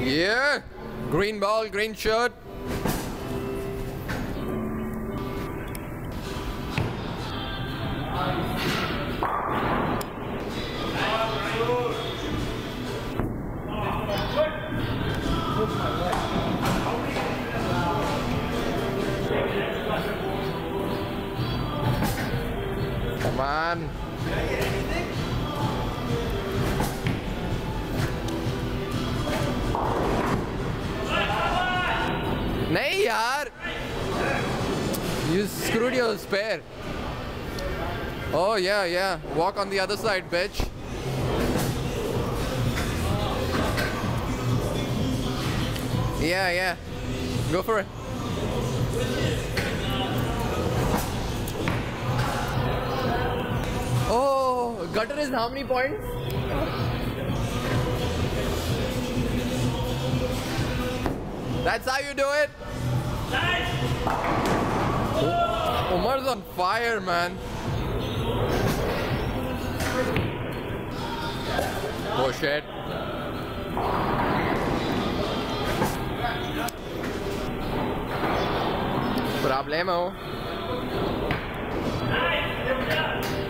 Yeah! Green ball, green shirt. Come on. नहीं यार You screwed your spare. Oh yeah, yeah. Walk on the other side, bitch. Yeah, yeah. Go for it. Gutter is how many points? That's how you do it? Nice! Umar's on fire, man. Oh shit. Problemo. Oh. Nice!